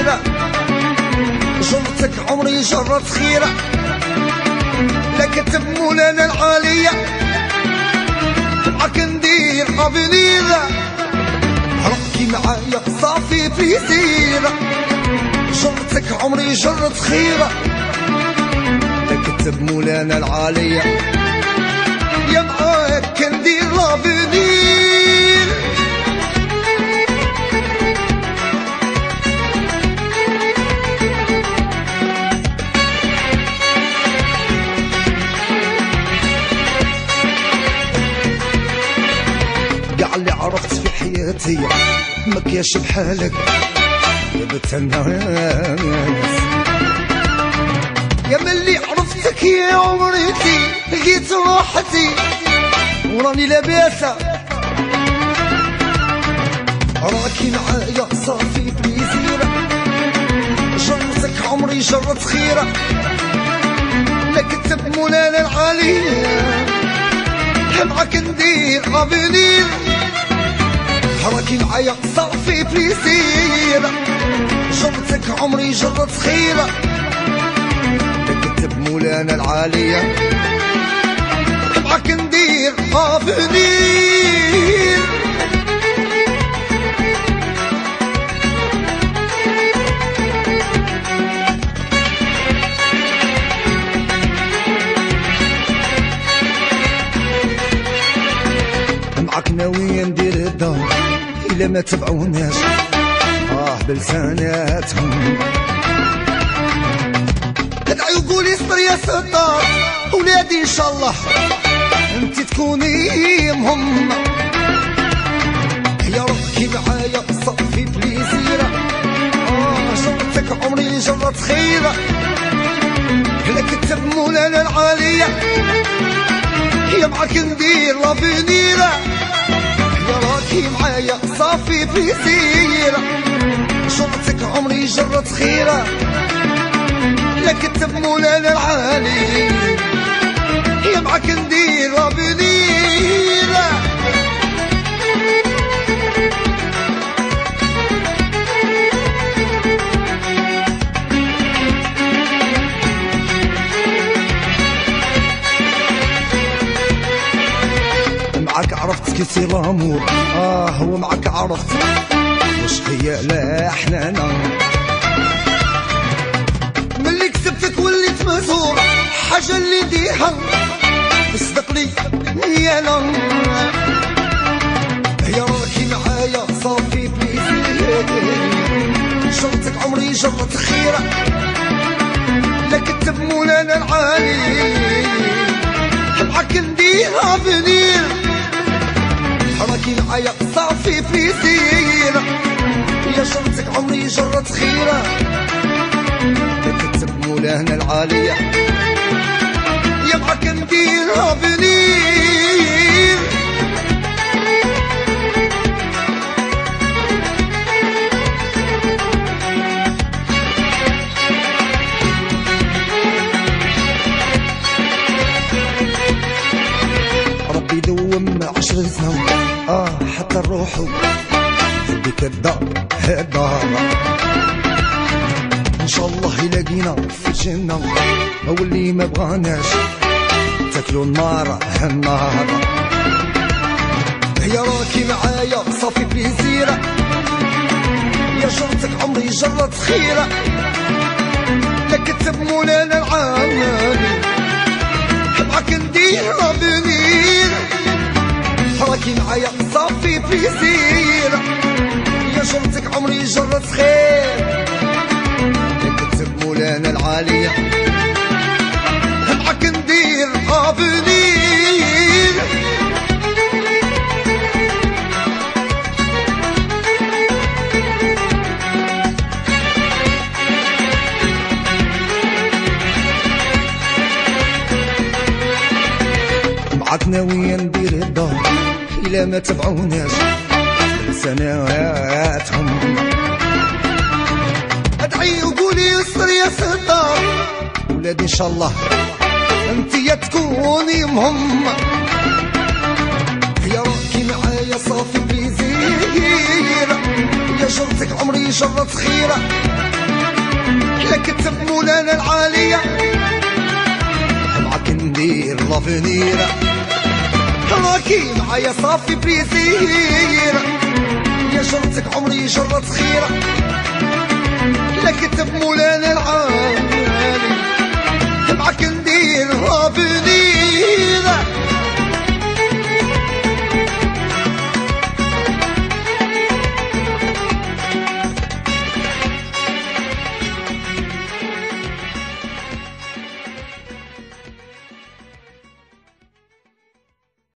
بليزيرة جرتك عمري جرت خيرة. لا كتب مولانا العالية. معاك ندير افنيرة راكي معايا صافي بليزيرة جرتك عمري جرت خيرة. لا كتب مولانا العالية. يا معاك ما كاش بحالك. يا بنت الناس يا ملي عرفتك يا عمرتي. لقيت راحتي وراني لاباسة. راكي معايا صافي بليزيرة. جرتك عمري جرت خيرة. لا كتب مولانا العالية. معاك ندير افنير راكي معايا صافي بليزيرة جرتك عمري جرت خيرة كتب مولانا العالية. معاك ندير افنير ما تبعوناش آه بلساناتهم ادعي وقولي اصبر يا ستار ولادي إن شاء الله. أنت تكوني مهم يا ربي معايا صفي بليزيرة. آه جرتك عمري جرت خيرة. لا كتب مولانا العالية. يا معاك ندير معايا صافي بليزيرة جرتك عمري جرت خيرة. لا كتب مولانا العالي. كيسي لامور آه هو معاك عرفت وش هي لا حنانه ملي كسبتك وليت مسؤول حاجة اللي ديها تصدق لي يا أنا يا راكي معايا صافي بليزي جرتك عمري جرت خيرة. لا كتب مولانا العالي. معاك نديها بنير راكي معايا صافي بليزير يا جرتك عمري جرت خيرة. كتب مولانا العالية. يبعك نديرها بنير ربي يدوم عشر سنة آه حتى الروح بك الدار الدار. إن شاء الله يلاقينا في الجنة أو اللي ما بغاناش تاكلوا النار هالنار يا راكي معايا صافي بليزيرة. يا جرتك عمري جرت خيرة. لا كتب مولانا العالي معايا صافي بليزيرة يا جرتك عمري جرت خير. كتب مولانا العالية معاك ندير افنير معاك ناوية ندير الدار. إلا ما تبعوناش سنواتهم. أدعي وقولي اصبر يا ستار ولادي إن شاء الله. أنت يا تكوني مهم. يا راكي معايا صافي بليزير يا جرتك عمري شرط خيرة. كتب مولانا العالية. معاك ندير لافنيرة راكي معايا صافي بريزير يا شرطك عمري شرط خيرة. لا كتب مولانا العالي